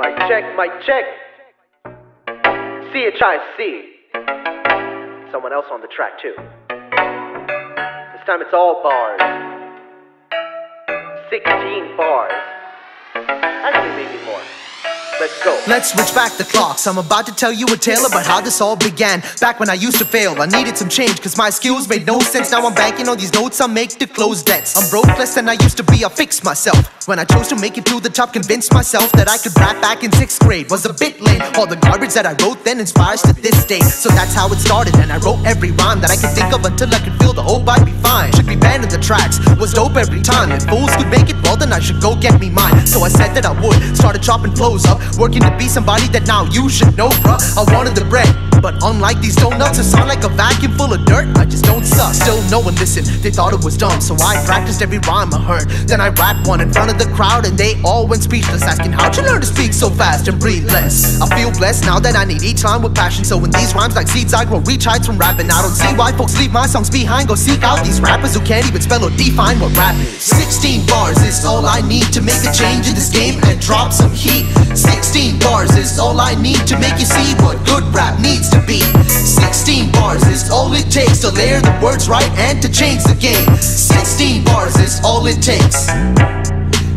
mic check, mic check. CHIC. Someone else on the track too. This time it's all bars. 16 bars. Actually, maybe more. Let's go. Let's switch back the clocks. I'm about to tell you a tale about how this all began. Back when I used to fail, I needed some change, cause my skills made no sense. Now I'm banking on these notes I make to close debts. I'm broke less than I used to be, I fixed myself. When I chose to make it to the top, convinced myself that I could rap back in sixth grade. Was a bit lame. All the garbage that I wrote then inspires to this day. So that's how it started, and I wrote every rhyme that I could think of until I could feel the hope I'd be fine. Should be the tracks, was dope every time. If fools could make it, well then I should go get me mine. So I said that I would, started chopping flows up, working to be somebody that now you should know, bruh. I wanted the bread. But unlike these donuts, it sound like a vacuum full of dirt. I just don't suck. Still, no one listened. They thought it was dumb, so I practiced every rhyme I heard. Then I rapped one in front of the crowd, and they all went speechless, asking how'd you learn to speak so fast and breathe less. I feel blessed now that I need each line with passion. So in these rhymes, like seeds, I grow reach heights from rapping. I don't see why folks leave my songs behind. Go seek out these rappers who can't even spell or define what rap is. 16 bars is all I need to make a change in this game and drop some heat. 16 bars is all I need to make you see what good rap needs to be. 16 bars is all it takes to layer the words right and to change the game. 16 bars is all it takes.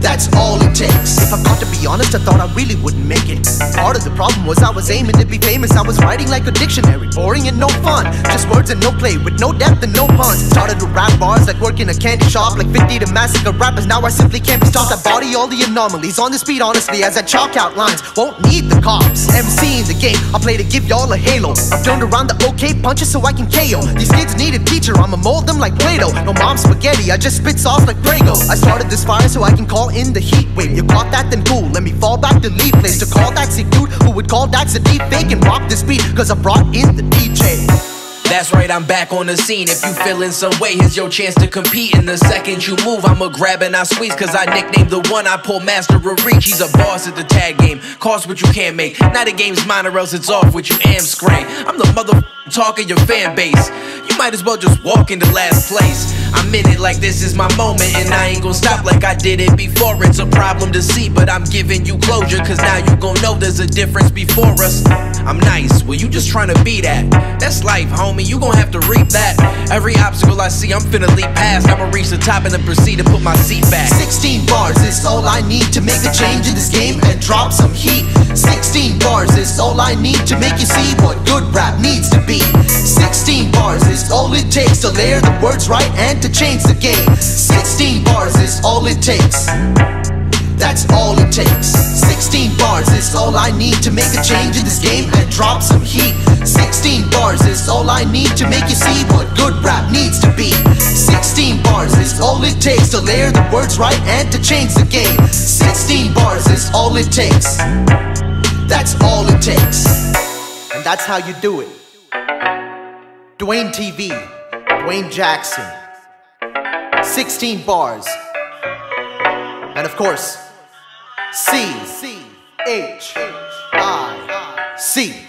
That's all it takes. If I got to be honest, I thought I really wouldn't make it. Part of the problem was I was aiming to be famous. I was writing like a dictionary, boring and no fun. Just words and no play, with no depth and no puns. Started to rap bars like working a candy shop, like 50 to massacre rappers. Now I simply can't be stopped. I body all the anomalies on the speed, honestly, as I chalk out lines. Won't need the cops. MC in the game, I play to give y'all a halo. I've turned around the okay punches so I can KO. These kids need a teacher, I'ma mold them like Play Doh. No mom spaghetti, I just spit sauce like Prego. I started this fire so I can call in the heat wave. You caught that, then cool. Let me fall back to leave place to call that dude who would call that a deep fake and rock this beat. Cause I brought in the DJ. That's right, I'm back on the scene. If you feel in some way, here's your chance to compete. In the second you move, I'ma grab and I squeeze. Cause I nicknamed the one I pull master of reach. He's a boss at the tag game. Cost what you can't make. Now the game's mine or else it's off with you am scrain. I'm the mother talk your fan base. You might as well just walk into last place. I'm in it like this is my moment, and I ain't gonna stop like I did it before. It's a problem to see, but I'm giving you closure, cause now you gon' know there's a difference before us. I'm nice, well, you just trying to be that. That's life, homie, you gon' have to reap that. Every obstacle I see, I'm finna leap past. I'ma reach the top and then proceed to put my seat back. 16 bars is all I need to make a change in this game and drop some heat. 16 bars is all I need to make you see what to layer the words right and to change the game. 16 bars is all it takes. That's all it takes. 16 bars is all I need to make a change in this game and drop some heat. 16 bars is all I need to make you see what good rap needs to be. 16 bars is all it takes to layer the words right and to change the game. 16 bars is all it takes. That's all it takes. And that's how you do it. Duane TV, Duane Jackson. 16 bars. And of course, C C H I C.